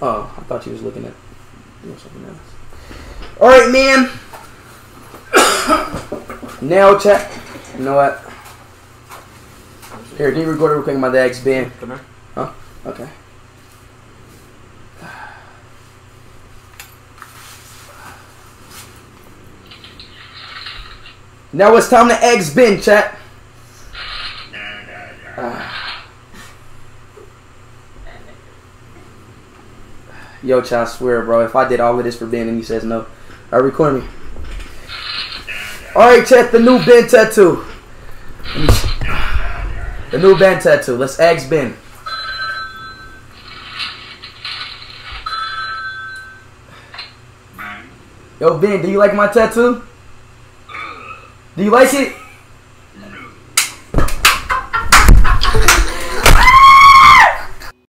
Oh, I thought you was looking at doing something else. All right, man. now, chat. You know what? Here, can you record it real quick? My dad's band. Come here. Huh? Okay. Now it's time to eggs Ben, chat. Ah. Yo, I swear, bro, if I did all of this for Ben and he says no, I record me. Alright, chat, the new Ben tattoo. The new Ben tattoo. Let's eggs Ben. Yo, Ben, do you like my tattoo? Do you like it?